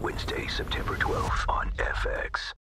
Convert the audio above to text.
Wednesday, September 12th on FX.